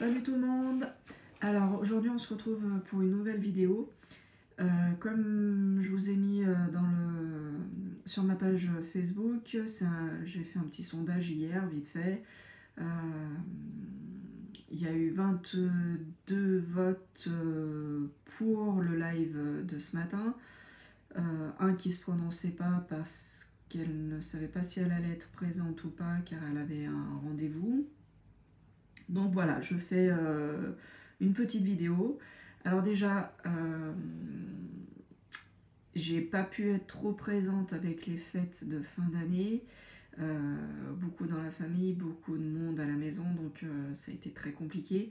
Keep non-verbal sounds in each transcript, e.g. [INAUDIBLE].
Salut tout le monde Alors aujourd'hui on se retrouve pour une nouvelle vidéo. Euh, comme je vous ai mis euh, sur ma page Facebook, j'ai fait un petit sondage hier, vite fait. Euh, il y a eu 22 votes pour le live de ce matin. un qui se prononçait pas parce qu'elle ne savait pas si elle allait être présente ou pas car elle avait un rendez-vous. Donc voilà, je fais euh, une petite vidéo. Alors déjà, euh, j'ai pas pu être trop présente avec les fêtes de fin d'année. Euh, beaucoup dans la famille, beaucoup de monde à la maison, donc ça a été très compliqué.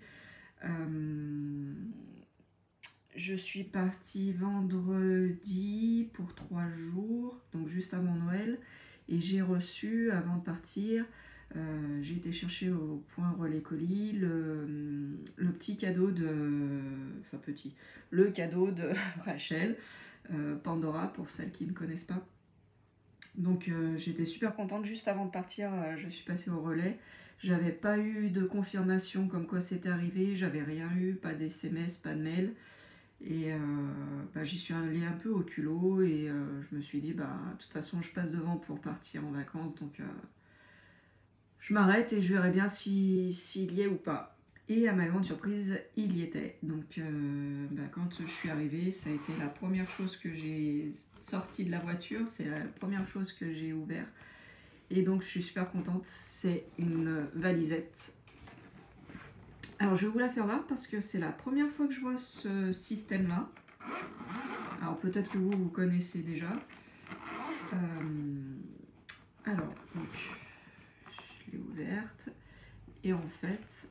je suis partie vendredi pour trois jours, donc juste avant Noël, et j'ai reçu avant de partir euh, j'ai été chercher au point relais colis le, petit cadeau de. Enfin, petit. Le cadeau de [LAUGHS] Rachel, euh, Pandora, pour celles qui ne connaissent pas. Donc, euh, j'étais super contente. Juste avant de partir, je suis passée au relais. J'avais pas eu de confirmation comme quoi c'était arrivé. J'avais rien eu, pas d'SMS, pas de mail. Et bah, j'y suis allée un peu au culot et je me suis dit, bah, de toute façon, je passe devant pour partir en vacances. Donc, je m'arrête et je verrai bien s'il y est ou pas. Et à ma grande surprise, il y était. Donc euh, bah, quand je suis arrivée, ça a été la première chose que j'ai sortie de la voiture, c'est la première chose que j'ai ouvert. Et donc je suis super contente, c'est une valisette. Alors je vais vous la faire voir parce que c'est la première fois que je vois ce système-là. Alors peut-être que vous, vous connaissez déjà. Euh, alors, donc, ouverte. Et en fait,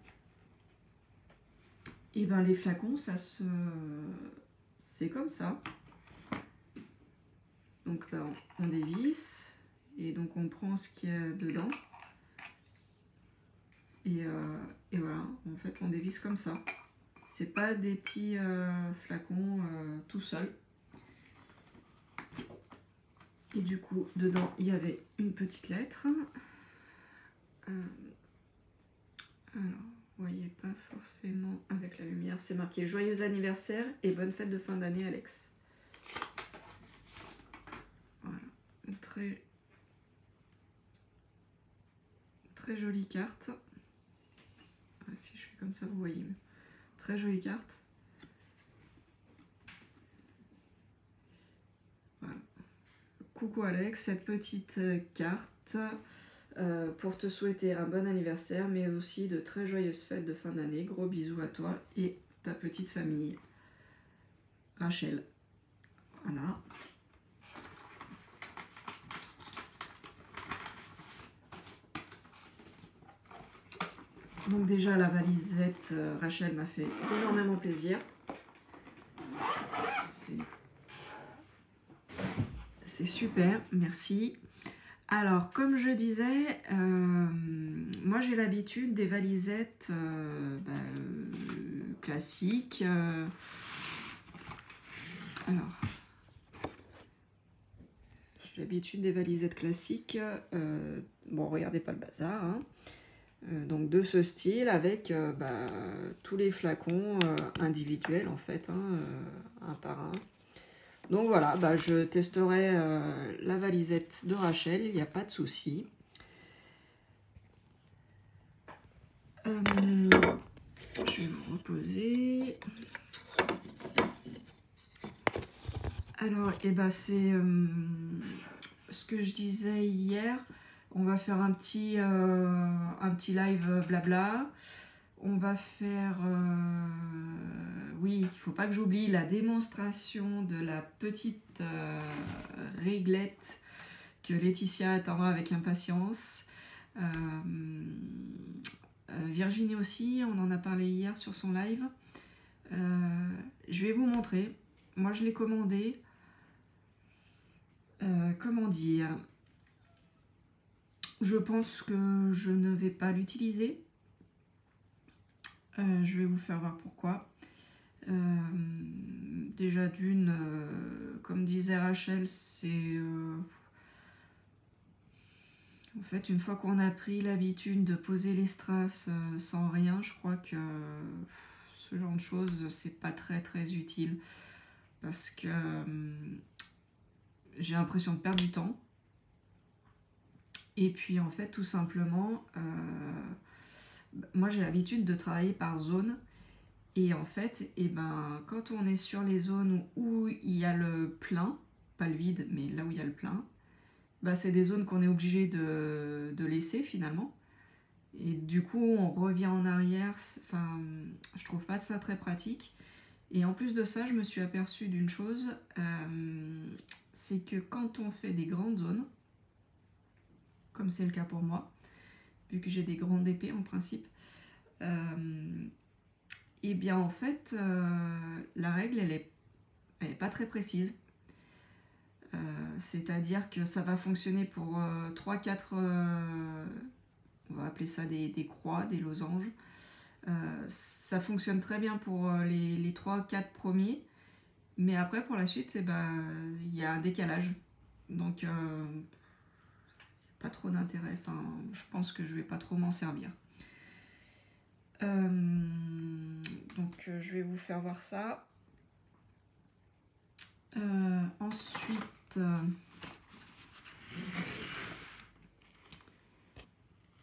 et eh ben les flacons, ça se... C'est comme ça. Donc là, on dévisse. Et donc on prend ce qu'il y a dedans. Et, euh, et, voilà, en fait on dévisse comme ça. C'est pas des petits euh, flacons euh, tout seul. Et du coup, dedans, il y avait une petite lettre. Euh, alors, vous voyez pas forcément avec la lumière. C'est marqué Joyeux anniversaire et bonne fête de fin d'année, Alex. Voilà, très, très jolie carte. Ah, si je suis comme ça, vous voyez. Très jolie carte. Voilà. Coucou Alex, cette petite carte euh, pour te souhaiter un bon anniversaire, mais aussi de très joyeuses fêtes de fin d'année. Gros bisous à toi et ta petite famille. Rachel. Voilà. Donc déjà la valisette euh, Rachel m'a fait énormément plaisir. C'est super, merci. Alors, comme je disais, euh, moi j'ai l'habitude des valisettes euh, bah, euh, classiques. alors, j'ai l'habitude des valisettes classiques. bon, regardez pas le bazar. Hein. donc de ce style avec bah, tous les flacons individuels en fait, hein, un par un. Donc voilà, bah, je testerai euh, la valisette de Rachel, il n'y a pas de souci. Euh, je vais vous reposer. Alors, et eh ben, c'est euh, ce que je disais hier. On va faire un petit, un petit live blabla. On va faire, euh, oui, il ne faut pas que j'oublie la démonstration de la petite euh, réglette que Laetitia attendra avec impatience. Euh, Virginie aussi, on en a parlé hier sur son live. je vais vous montrer. Moi, je l'ai commandé. comment dire? Je pense que je ne vais pas l'utiliser euh, je vais vous faire voir pourquoi. Euh, déjà d'une, euh, comme disait Rachel, c'est... En fait, une fois qu'on a pris l'habitude de poser les strass sans rien, je crois que ce genre de choses, c'est pas très très utile. Parce que j'ai l'impression de perdre du temps. Et puis en fait, tout simplement, moi j'ai l'habitude de travailler par zone. Et en fait, eh ben, quand on est sur les zones où il y a le plein, pas le vide, mais là où il y a le plein, bah, c'est des zones qu'on est obligé de, laisser finalement. Et du coup, on revient en arrière. Je trouve pas ça très pratique. Et en plus de ça, je me suis aperçue d'une chose, euh, c'est que quand on fait des grandes zones, comme c'est le cas pour moi, vu que j'ai des grandes épées en principe, euh, et eh bien en fait, euh, la règle, elle est, elle est pas très précise. Euh, c'est-à-dire que ça va fonctionner pour 3-4, euh, euh, on va appeler ça des, croix, des losanges. ça fonctionne très bien pour les, les 3-4 premiers, mais après pour la suite, eh ben, il y a un décalage. Donc pas trop d'intérêt. Enfin, je pense que je vais pas trop m'en servir. donc je vais vous faire voir ça. ensuite,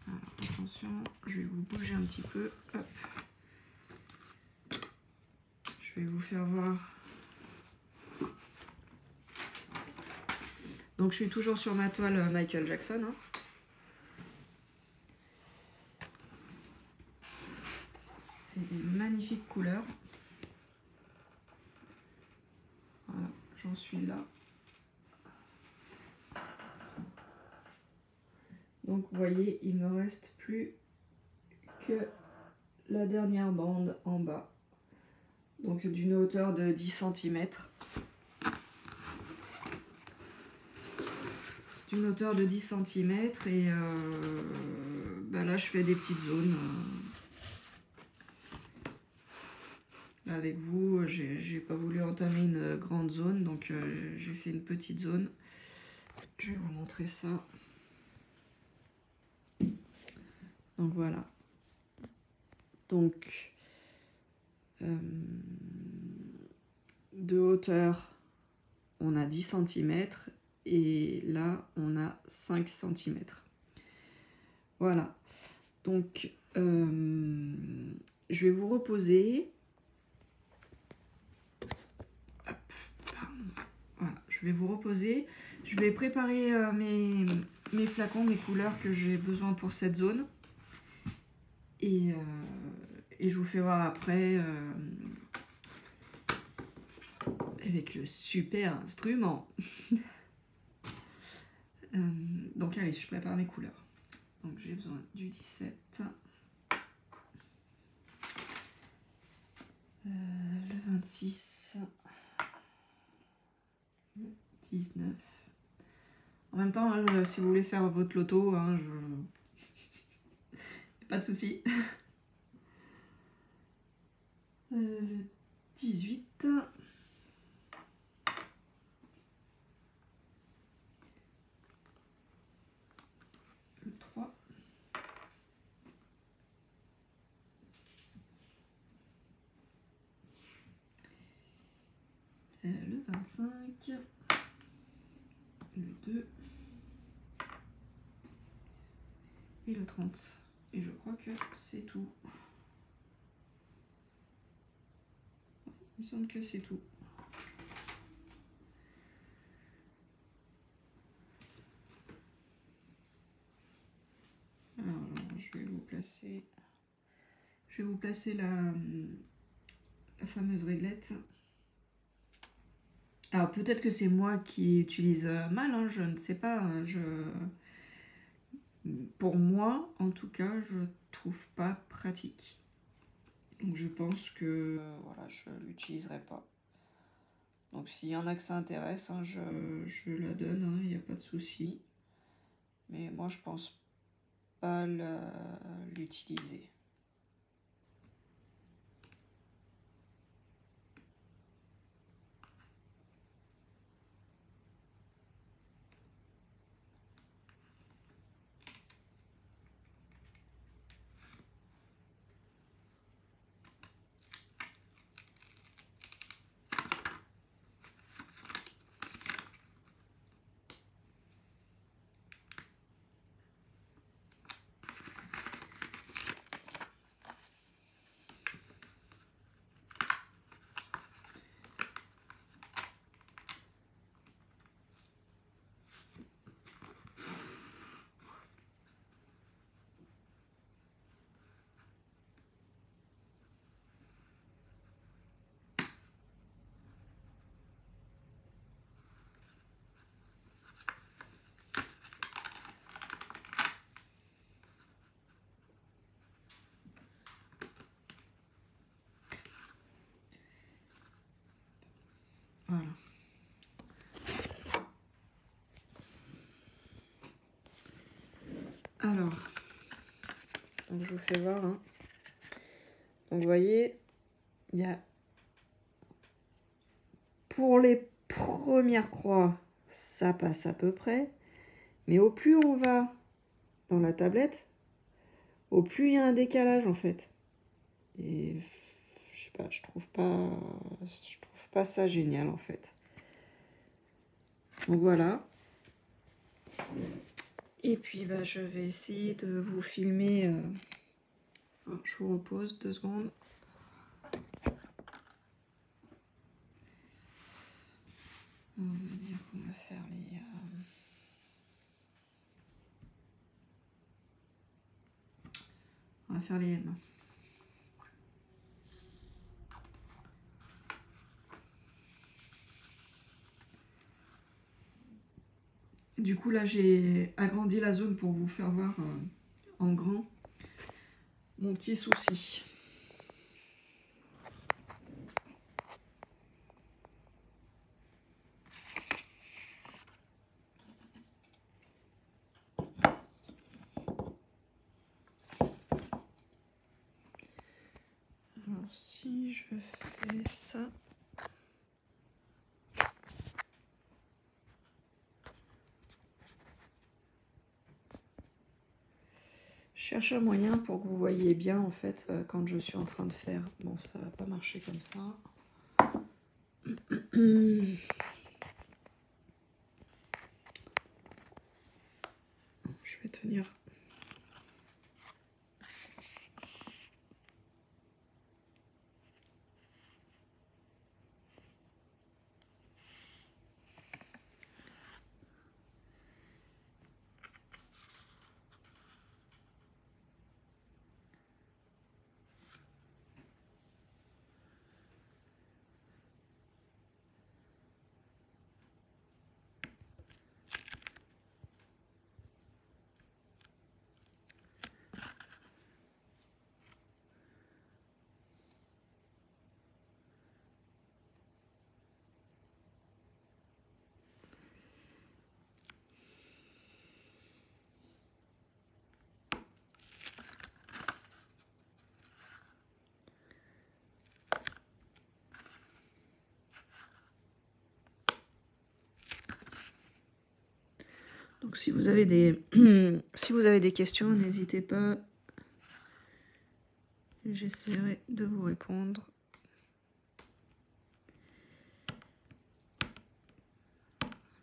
alors, attention, je vais vous bouger un petit peu. Je vais vous faire voir. Donc je suis toujours sur ma toile euh, Michael Jackson. Hein. C'est des magnifiques couleurs. Voilà, j'en suis là. Donc vous voyez, il me reste plus que la dernière bande en bas. Donc d'une hauteur de 10 cm. D'une hauteur de 10 cm et euh, bah là je fais des petites zones. avec vous, j'ai pas voulu entamer une grande zone, donc euh, j'ai fait une petite zone. Je vais vous montrer ça. Donc voilà. Donc, euh, de hauteur, on a 10 cm et là, on a 5 cm. Voilà. Donc, euh, je vais vous reposer. Voilà, je vais vous reposer. Je vais préparer euh, mes, flacons, mes couleurs que j'ai besoin pour cette zone. Et, euh, et, je vous fais voir après avec le super instrument. [LAUGHS] Euh, donc allez, je prépare mes couleurs. Donc j'ai besoin du 17. le 26. Le 19. En même temps, hein, si vous voulez faire votre loto, hein, je [LAUGHS] pas de souci. [LAUGHS] Euh, le 18. Le 3. Euh, le 25. Le 2. Et le 30. Et je crois que c'est tout. Il me semble que c'est tout. Alors, je vais vous placer, je vais vous placer la, la fameuse réglette. Alors peut-être que c'est moi qui utilise mal, hein, je ne sais pas. Hein, pour moi, en tout cas, je trouve pas pratique. Donc je pense que voilà, je l'utiliserai pas. Donc s'il y en a que ça intéresse, hein, je, la donne, il n'y a pas de souci. Mais moi je pense pas l'utiliser. Alors, je vous fais voir. Hein. Donc, vous voyez, il y a pour les premières croix, ça passe à peu près. Mais au plus on va dans la tablette, au plus il y a un décalage en fait. Et je sais pas, je trouve pas, je trouve pas ça génial en fait. Donc voilà. Et puis bah, je vais essayer de vous filmer. Je vous repose deux secondes. On va dire qu'on va faire les. Euh, on va faire les M. Du coup, là, j'ai agrandi la zone pour vous faire voir euh, en grand mon petit souci. si je fais ça. Cherche un moyen pour que vous voyez bien en fait euh, quand je suis en train de faire. Bon, ça va pas marcher comme ça. [CLEARS THROAT] Je vais tenir Si vous avez des, [CLEARS THROAT] si vous avez des questions, n'hésitez pas. J'essaierai de vous répondre.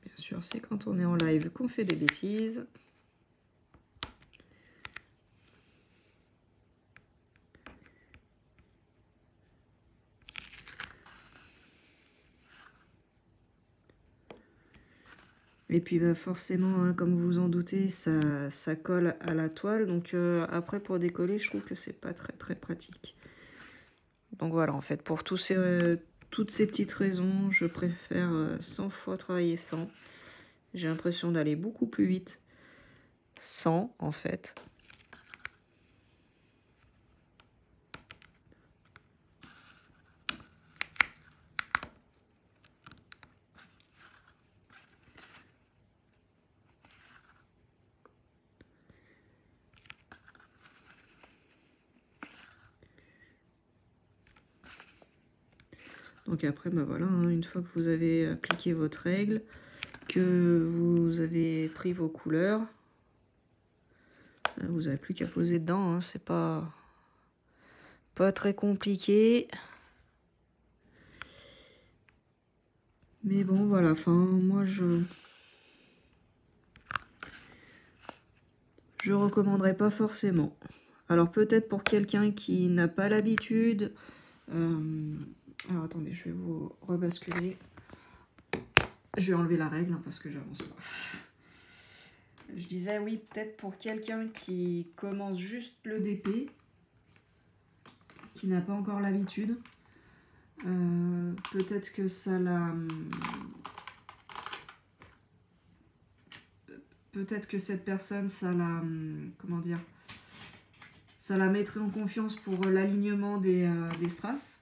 Bien sûr, c'est quand on est en live qu'on fait des bêtises. Et puis bah, forcément, hein, comme vous vous en doutez, ça, colle à la toile. Donc euh, après, pour décoller, je trouve que c'est pas très pratique. Donc voilà, en fait, pour euh, toutes ces petites raisons, je préfère 100 euh, fois travailler sans. J'ai l'impression d'aller beaucoup plus vite sans, en fait. Donc après, bah voilà, hein, une fois que vous avez appliqué votre règle, que vous avez pris vos couleurs, vous n'avez plus qu'à poser dedans, hein, c'est pas, pas très compliqué. Mais bon, voilà, enfin, moi je... Je recommanderais pas forcément. Alors peut-être pour quelqu'un qui n'a pas l'habitude, euh, alors attendez, je vais vous rebasculer. Je vais enlever la règle hein, parce que j'avance pas. Je disais oui, peut-être pour quelqu'un qui commence juste le DP, qui n'a pas encore l'habitude, euh, peut-être que ça la... Peut-être que cette personne, ça la... Comment dire Ça la mettrait en confiance pour l'alignement des, euh, des strass.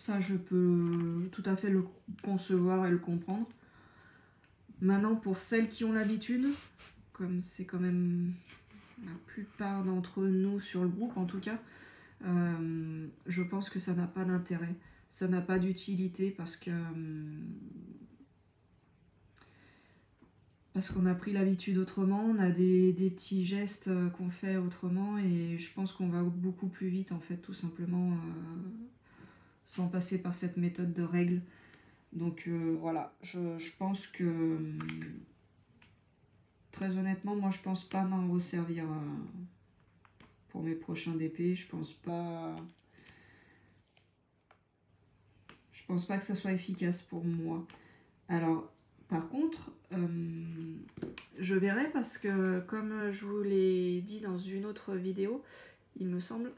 Ça, je peux tout à fait le concevoir et le comprendre. Maintenant, pour celles qui ont l'habitude, comme c'est quand même la plupart d'entre nous sur le groupe en tout cas, euh, je pense que ça n'a pas d'intérêt, ça n'a pas d'utilité parce que parce qu'on a pris l'habitude autrement, on a des, petits gestes euh, qu'on fait autrement et je pense qu'on va beaucoup plus vite en fait tout simplement euh, sans passer par cette méthode de règle. Donc euh, voilà, je, pense que très honnêtement, moi je pense pas m'en resservir pour mes prochains DP, je pense pas je pense pas que ça soit efficace pour moi. Alors par contre, euh, je verrai parce que comme je vous l'ai dit dans une autre vidéo, il me semble,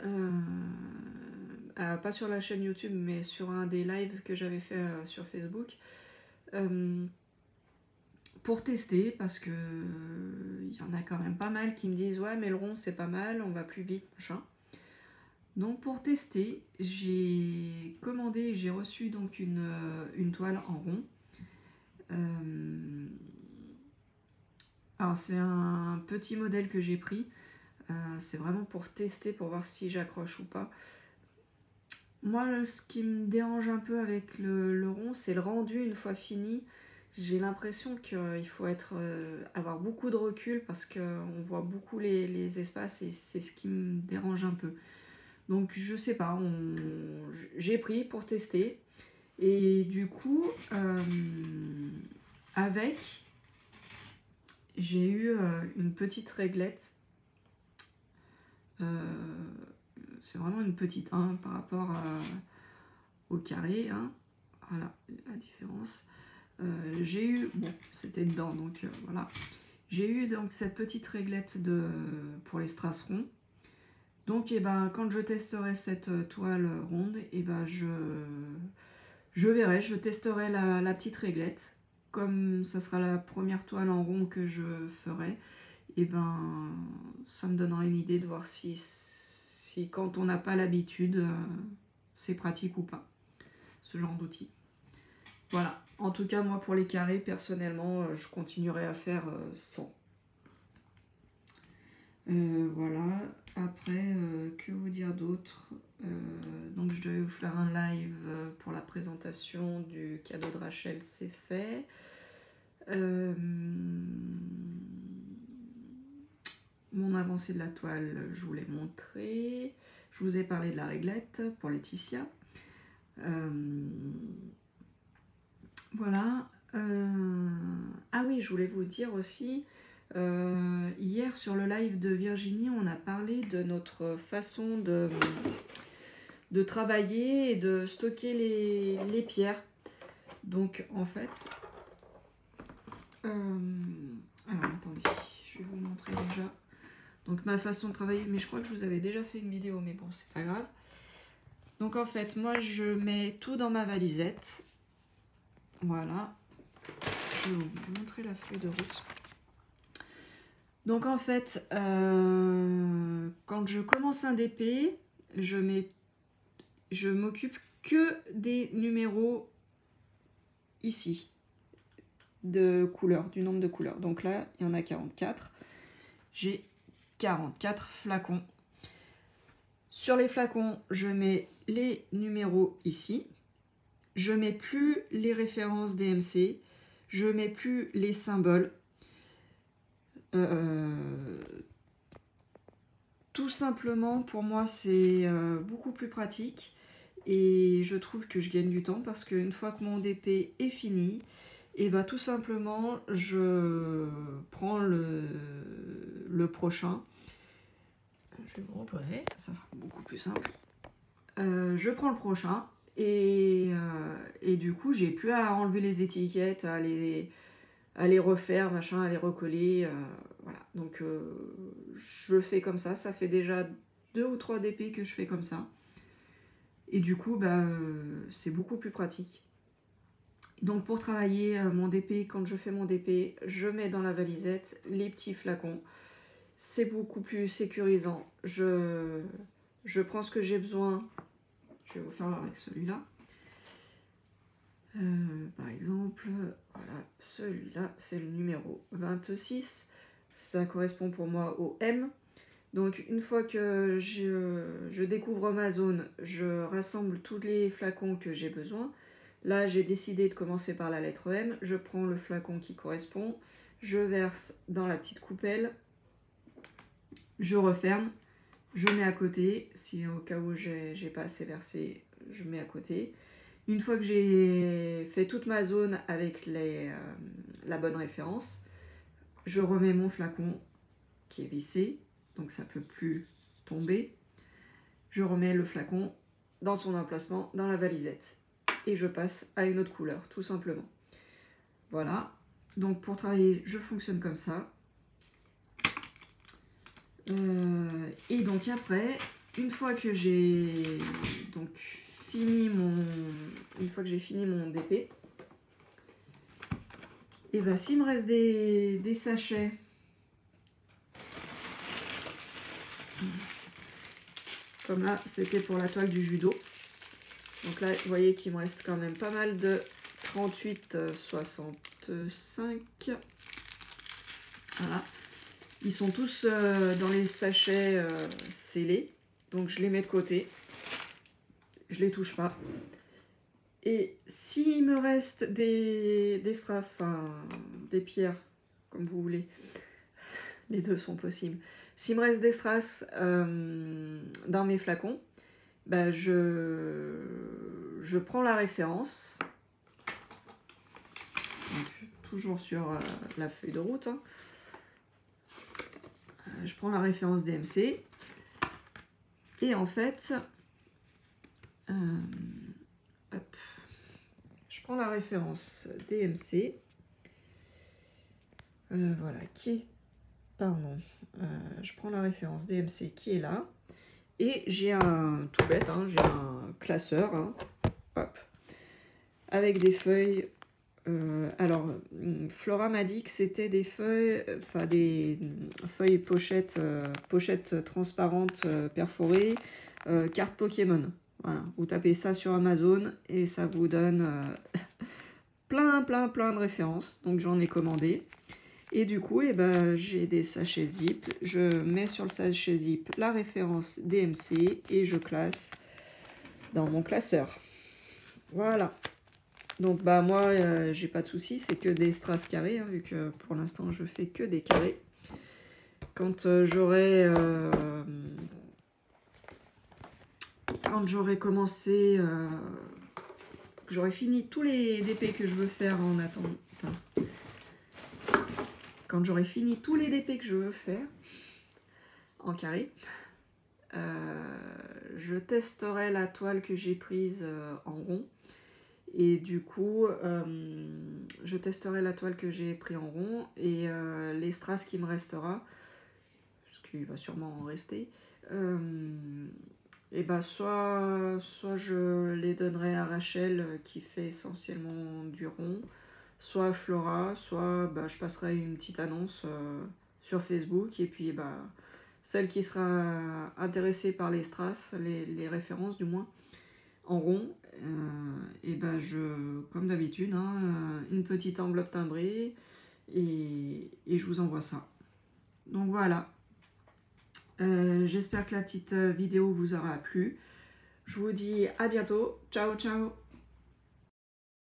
euh, euh, pas sur la chaîne YouTube mais sur un des lives que j'avais fait sur Facebook, pour tester parce que il y en a quand même pas mal qui me disent ouais mais le rond c'est pas mal, on va plus vite, machin. Donc pour tester, j'ai commandé, j'ai reçu donc une toile en rond euh, alors c'est un petit modèle que j'ai pris. Euh, c'est vraiment pour tester, pour voir si j'accroche ou pas. Moi, ce qui me dérange un peu avec le, rond, c'est le rendu une fois fini. J'ai l'impression qu'il faut être, euh, avoir beaucoup de recul parce qu'on voit beaucoup les, espaces et c'est ce qui me dérange un peu. Donc je sais pas, j'ai pris pour tester. Et du coup, euh, avec, j'ai eu euh, une petite réglette. C'est vraiment une petite hein, par rapport au carré. Hein. Voilà la différence. j'ai eu, bon, c'était dedans, donc voilà. J'ai eu donc cette petite réglette de, pour les strass ronds. Donc, eh ben, quand je testerai cette toile ronde, eh ben, je, je verrai, je testerai la, petite réglette. Comme ça sera la première toile en rond que je ferai, et eh ben ça me donnera une idée de voir si, si quand on n'a pas l'habitude, euh, c'est pratique ou pas, ce genre d'outil. Voilà, en tout cas moi pour les carrés, personnellement, euh, je continuerai à faire sans. Euh, voilà, après, que vous dire d'autre? Donc je devais vous faire un live pour la présentation du cadeau de Rachel, c'est fait. Mon avancée de la toile, je vous l'ai montré. Je vous ai parlé de la réglette pour Laetitia. voilà. ah oui, je voulais vous dire aussi, hier sur le live de Virginie, on a parlé de notre façon de travailler et de stocker les, pierres. Donc en fait, euh, alors attendez, je vais vous montrer déjà. Donc ma façon de travailler, mais je crois que je vous avais déjà fait une vidéo, mais bon, c'est pas grave. Donc en fait, moi je mets tout dans ma valisette. Voilà. Je vais vous montrer la feuille de route. Donc en fait, euh, quand je commence un DP, je m'occupe que des numéros ici de couleurs, du nombre de couleurs. Donc là, il y en a 44. J'ai 44 flacons. Sur les flacons, je mets les numéros ici. Je mets plus les références DMC. Je mets plus les symboles. Euh, tout simplement, pour moi, c'est euh, beaucoup plus pratique. Et je trouve que je gagne du temps parce qu'une fois que mon DP est fini, et eh bah ben, tout simplement je prends le, le prochain. Je vais vous reposer, ça sera beaucoup plus simple. Euh, je prends le prochain et, euh, et du coup j'ai plus à enlever les étiquettes, à les, à les refaire, machin, à les recoller. Euh, voilà, donc je fais comme ça, ça fait déjà deux ou trois DP que je fais comme ça. Et du coup, bah, c'est beaucoup plus pratique. Donc pour travailler mon DP, quand je fais mon DP, je mets dans la valisette les petits flacons. C'est beaucoup plus sécurisant. Je, prends ce que j'ai besoin. Je vais vous faire avec celui-là. Euh, par exemple, voilà, celui-là, c'est le numéro 26. ça correspond pour moi au M. Donc une fois que je découvre ma zone, je rassemble tous les flacons que j'ai besoin. Là, j'ai décidé de commencer par la lettre M. Je prends le flacon qui correspond, je verse dans la petite coupelle, je referme, je mets à côté. Si au cas où j'ai pas assez versé, je mets à côté. Une fois que j'ai fait toute ma zone avec euh, la bonne référence, je remets mon flacon qui est vissé, donc ça ne peut plus tomber. Je remets le flacon dans son emplacement dans la valisette et je passe à une autre couleur, tout simplement. Voilà, donc pour travailler, je fonctionne comme ça. Euh, et donc après, une fois que j'ai donc fini mon une fois que j'ai fini mon DP, et eh ben s'il me reste des, des sachets comme là c'était pour la toile du judo. Donc là vous voyez qu'il me reste quand même pas mal de 38 65 voilà ils sont tous euh, dans les sachets euh, scellés donc je les mets de côté je les touche pas. Et s'il me reste des, des strass, enfin des pierres, comme vous voulez, les deux sont possibles. S'il me reste des strass euh, dans mes flacons, bah je, je prends la référence, toujours sur la feuille de route, hein. Je prends la référence DMC, et en fait, euh, je prends la référence DMC. Euh, voilà, qui est... Pardon. Euh, je prends la référence DMC qui est là. Et j'ai un, tout bête, hein, j'ai un classeur. Hein. hop, avec des feuilles alors, Flora m'a dit que c'était des feuilles, enfin des feuilles pochettes, pochettes transparentes perforées, carte Pokémon. Voilà, vous tapez ça sur Amazon et ça vous donne euh, [LAUGHS] plein, plein, plein de références. Donc j'en ai commandé. Et du coup, eh ben, j'ai des sachets zip. Je mets sur le sachet zip la référence DMC et je classe dans mon classeur. Voilà. Donc bah moi, euh, j'ai pas de souci, c'est que des strass carrés, hein, vu que pour l'instant je fais que des carrés. Quand euh, j'aurai quand j'aurai commencé, euh, j'aurai fini tous les DP que je veux faire en attendant. quand j'aurai fini tous les DP que je veux faire en carré, euh, je testerai la toile que j'ai prise euh, en rond. Et du coup, je testerai la toile que j'ai pris en rond et les strass qui me restera, ce qui va sûrement en rester, et bah soit, soit je les donnerai à Rachel euh, qui fait essentiellement du rond, soit à Flora, soit bah, je passerai une petite annonce euh, sur Facebook et puis bah celle qui sera intéressée par les strass, les, références du moins, en rond, euh, et bah je, comme d'habitude, hein, une petite enveloppe timbrée et, je vous envoie ça. Donc voilà, euh, j'espère que la petite euh, vidéo vous aura plu. Je vous dis à bientôt. Ciao, ciao